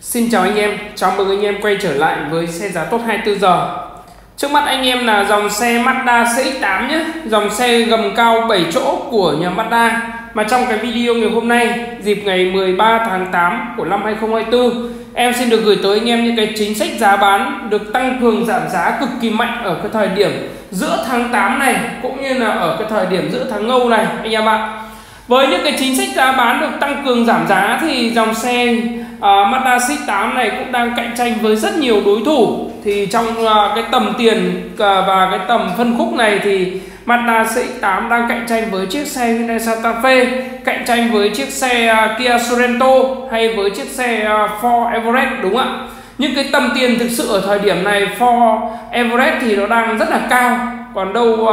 Xin chào anh em, chào mừng anh em quay trở lại với xe giá tốt 24 giờ. Trước mắt anh em là dòng xe Mazda CX-8 nhé, dòng xe gầm cao 7 chỗ của nhà Mazda. Mà trong cái video ngày hôm nay, dịp ngày 13 tháng 8 của năm 2024, em xin được gửi tới anh em những cái chính sách giá bán được tăng cường giảm giá cực kỳ mạnh ở cái thời điểm giữa tháng 8 này cũng như là ở cái thời điểm giữa tháng ngâu này anh em ạ. Với những cái chính sách giá bán được tăng cường giảm giá thì dòng xe à, Mazda CX-8 này cũng đang cạnh tranh với rất nhiều đối thủ. Thì trong à, cái tầm tiền à, và cái tầm phân khúc này thì Mazda CX-8 đang cạnh tranh với chiếc xe Hyundai Santa Fe cạnh tranh với chiếc xe uh, Kia Sorento hay với chiếc xe uh, Ford Everest đúng không ạ? Những cái tầm tiền thực sự ở thời điểm này Ford Everest thì nó đang rất là cao còn đâu uh,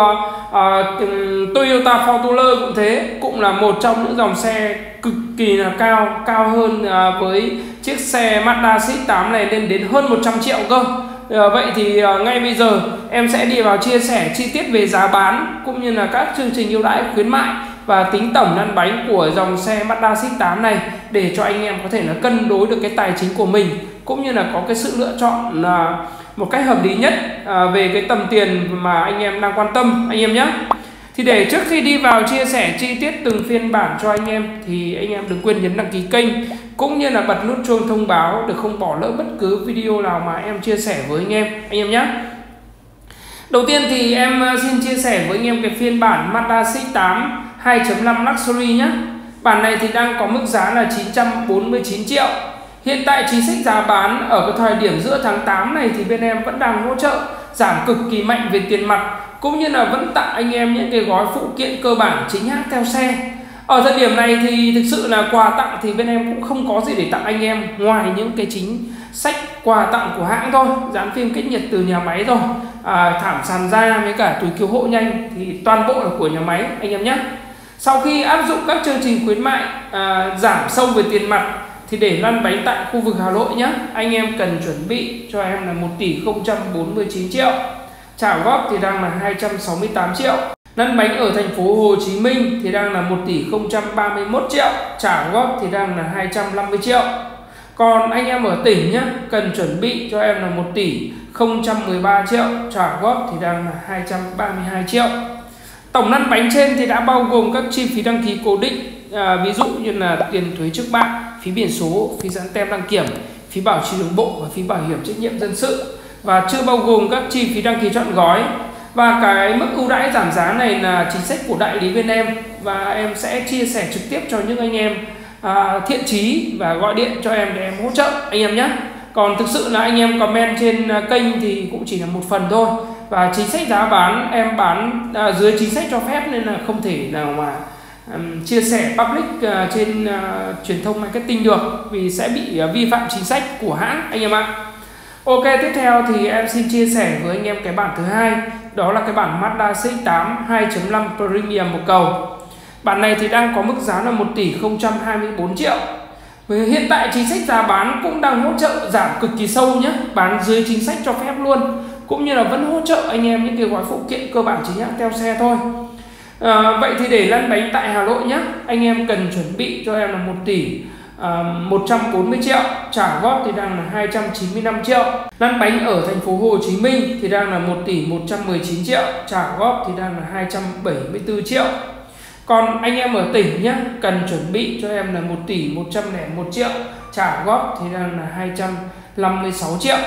uh, Toyota Fortuner cũng thế cũng là một trong những dòng xe cực kỳ là cao cao hơn uh, với chiếc xe Mazda CX-8 này lên đến hơn 100 triệu cơ. Uh, vậy thì uh, ngay bây giờ em sẽ đi vào chia sẻ chi tiết về giá bán cũng như là các chương trình ưu đãi khuyến mại và tính tổng lăn bánh của dòng xe Mazda CX-8 này để cho anh em có thể là cân đối được cái tài chính của mình cũng như là có cái sự lựa chọn là một cách hợp lý nhất à, về cái tầm tiền mà anh em đang quan tâm anh em nhé. Thì để trước khi đi vào chia sẻ chi tiết từng phiên bản cho anh em thì anh em đừng quên nhấn đăng ký kênh cũng như là bật nút chuông thông báo để không bỏ lỡ bất cứ video nào mà em chia sẻ với anh em anh em nhé. Đầu tiên thì em à, xin chia sẻ với anh em cái phiên bản Mazda CX-8 2.5 Luxury nhé. Bản này thì đang có mức giá là 949 triệu. Hiện tại chính sách giá bán ở cái thời điểm giữa tháng 8 này thì bên em vẫn đang hỗ trợ giảm cực kỳ mạnh về tiền mặt cũng như là vẫn tặng anh em những cái gói phụ kiện cơ bản chính hãng theo xe. Ở thời điểm này thì thực sự là quà tặng thì bên em cũng không có gì để tặng anh em ngoài những cái chính sách quà tặng của hãng thôi, dán phim cách nhiệt từ nhà máy rồi, à, thảm sàn da với cả túi cứu hộ nhanh thì toàn bộ là của nhà máy anh em nhé. Sau khi áp dụng các chương trình khuyến mại à, giảm sâu về tiền mặt thì để lăn bánh tại khu vực Hà Nội nhé anh em cần chuẩn bị cho em là 1 tỷ 049 triệu. Trả góp thì đang là 268 triệu. Lăn bánh ở thành phố Hồ Chí Minh thì đang là 1 tỷ 031 triệu. Trả góp thì đang là 250 triệu. Còn anh em ở tỉnh nhé cần chuẩn bị cho em là 1 tỷ 013 triệu. Trả góp thì đang là 232 triệu. Tổng lăn bánh trên thì đã bao gồm các chi phí đăng ký cố định à, ví dụ như là tiền thuế trước bạ phí biển số phí dán tem đăng kiểm phí bảo trì đường bộ và phí bảo hiểm trách nhiệm dân sự. Và chưa bao gồm các chi phí đăng ký chọn gói. Và cái mức ưu đãi giảm giá này là chính sách của đại lý bên em. Và em sẽ chia sẻ trực tiếp cho những anh em à, thiện trí và gọi điện cho em để em hỗ trợ anh em nhé. Còn thực sự là anh em comment trên à, kênh thì cũng chỉ là một phần thôi. Và chính sách giá bán em bán à, dưới chính sách cho phép nên là không thể nào mà um, chia sẻ public uh, trên uh, truyền thông marketing được vì sẽ bị uh, vi phạm chính sách của hãng anh em ạ. Ok tiếp theo thì em xin chia sẻ với anh em cái bản thứ hai đó là cái bản Mazda CX-8 2.5 Premium một cầu. Bản này thì đang có mức giá là 1 tỷ 024 triệu. Với hiện tại chính sách giá bán cũng đang hỗ trợ giảm cực kỳ sâu nhé, bán dưới chính sách cho phép luôn, cũng như là vẫn hỗ trợ anh em những cái gói phụ kiện cơ bản chính hãng theo xe thôi. À, vậy thì để lăn bánh tại Hà Nội nhé anh em cần chuẩn bị cho em là 1 tỷ ờ, à, 140 triệu. Trả góp thì đang là 295 triệu. Lăn bánh ở thành phố Hồ Chí Minh thì đang là 1 tỷ 119 triệu. Trả góp thì đang là 274 triệu. Còn anh em ở tỉnh nhé cần chuẩn bị cho em là 1 tỷ 101 triệu. Trả góp thì đang là 256 triệu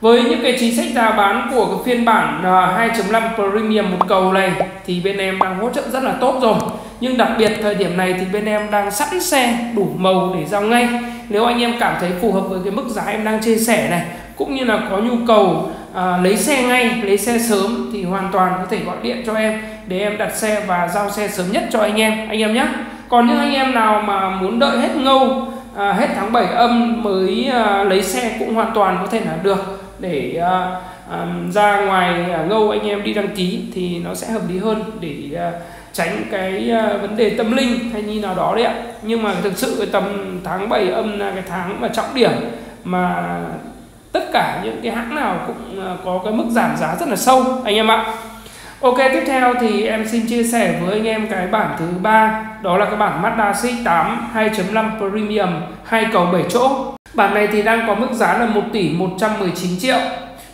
với những cái chính sách giá bán của cái phiên bản à, 2.5 Premium một cầu này thì bên em đang hỗ trợ rất là tốt rồi. Nhưng đặc biệt thời điểm này thì bên em đang sẵn xe đủ màu để giao ngay. Nếu anh em cảm thấy phù hợp với cái mức giá em đang chia sẻ này cũng như là có nhu cầu à, lấy xe ngay lấy xe sớm thì hoàn toàn có thể gọi điện cho em để em đặt xe và giao xe sớm nhất cho anh em anh em nhé. Còn những anh em nào mà muốn đợi hết ngâu à, hết tháng 7 âm mới à, lấy xe cũng hoàn toàn có thể là được để uh, um, ra ngoài uh, ngâu anh em đi đăng ký thì nó sẽ hợp lý hơn để uh, tránh cái uh, vấn đề tâm linh hay như nào đó đấy ạ. Nhưng mà thực sự cái tầm tháng 7 âm là cái tháng mà trọng điểm mà tất cả những cái hãng nào cũng có cái mức giảm giá rất là sâu anh em ạ. Ok tiếp theo thì em xin chia sẻ với anh em cái bản thứ ba đó là cái bản Mazda CX-8 2.5 Premium hai cầu 7 chỗ. Bản này thì đang có mức giá là 1 tỷ 119 triệu.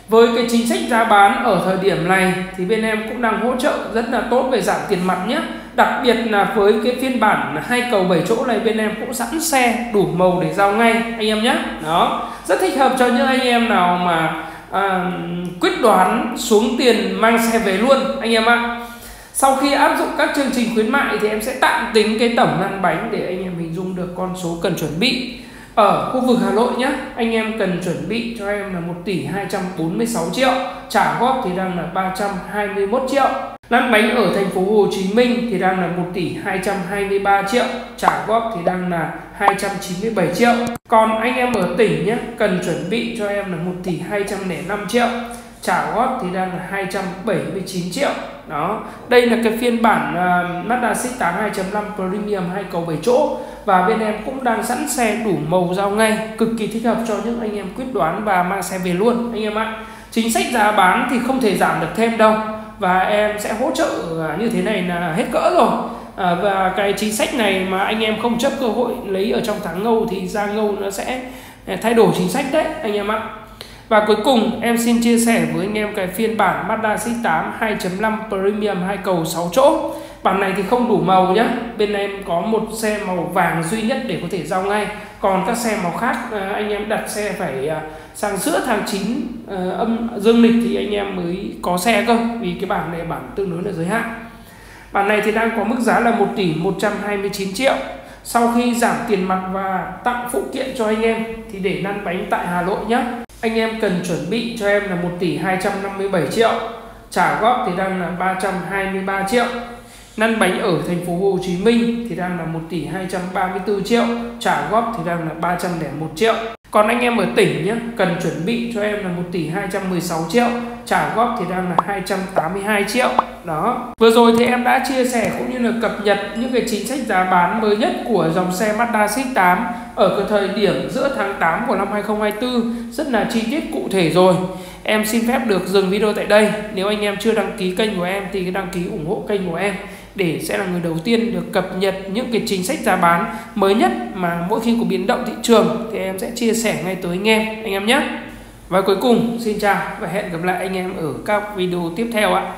Với cái chính sách giá bán ở thời điểm này thì bên em cũng đang hỗ trợ rất là tốt về giảm tiền mặt nhé. Đặc biệt là với cái phiên bản hai cầu 7 chỗ này bên em cũng sẵn xe đủ màu để giao ngay anh em nhé. Đó rất thích hợp cho những anh em nào mà à, quyết đoán xuống tiền mang xe về luôn anh em ạ. Sau khi áp dụng các chương trình khuyến mại thì em sẽ tạm tính cái tổng lăn bánh để anh em hình dung được con số cần chuẩn bị ở khu vực Hà Nội nhé anh em cần chuẩn bị cho em là 1 tỷ 246 triệu trả góp thì đang là 321 triệu. Lăn bánh ở thành phố Hồ Chí Minh thì đang là 1 tỷ 223 triệu trả góp thì đang là 297 triệu. Còn anh em ở tỉnh nhé cần chuẩn bị cho em là 1 tỷ 205 triệu trả góp thì đang là 279 triệu. Đó đây là cái phiên bản uh, Mazda CX-8 2.5 Premium hai cầu 7 chỗ và bên em cũng đang sẵn xe đủ màu giao ngay cực kỳ thích hợp cho những anh em quyết đoán và mang xe về luôn anh em ạ. Chính sách giá bán thì không thể giảm được thêm đâu. Và em sẽ hỗ trợ à, như thế này là hết cỡ rồi. À, và cái chính sách này mà anh em không chấp cơ hội lấy ở trong tháng ngâu thì ra ngâu nó sẽ à, thay đổi chính sách đấy anh em ạ. Và cuối cùng em xin chia sẻ với anh em cái phiên bản Mazda CX-8 2.5 Premium 2 cầu 6 chỗ bản này thì không đủ màu nhé bên em có một xe màu vàng duy nhất để có thể giao ngay. Còn các xe màu khác ờ, anh em đặt xe phải ờ, sang giữa tháng 9 ờ, âm, dương lịch thì anh em mới có xe cơ. Vì cái bản này bản tương đối là giới hạn. Bản này thì đang có mức giá là 1 tỷ 129 triệu. Sau khi giảm tiền mặt và tặng phụ kiện cho anh em thì để lăn bánh tại Hà Nội nhé anh em cần chuẩn bị cho em là 1 tỷ 257 triệu. Trả góp thì đang là 323 triệu. Năn bánh ở thành phố Hồ Chí Minh thì đang là 1 tỷ 234 triệu, trả góp thì đang là 301 triệu. Còn anh em ở tỉnh nhé, cần chuẩn bị cho em là 1 tỷ 216 triệu, trả góp thì đang là 282 triệu. Đó. Vừa rồi thì em đã chia sẻ cũng như là cập nhật những cái chính sách giá bán mới nhất của dòng xe Mazda CX-8 ở cái thời điểm giữa tháng 8 của năm 2024 rất là chi tiết cụ thể rồi. Em xin phép được dừng video tại đây. Nếu anh em chưa đăng ký kênh của em thì đăng ký ủng hộ kênh của em để sẽ là người đầu tiên được cập nhật những cái chính sách giá bán mới nhất mà mỗi khi có biến động thị trường thì em sẽ chia sẻ ngay tới anh em anh em nhé. Và cuối cùng, xin chào và hẹn gặp lại anh em ở các video tiếp theo ạ.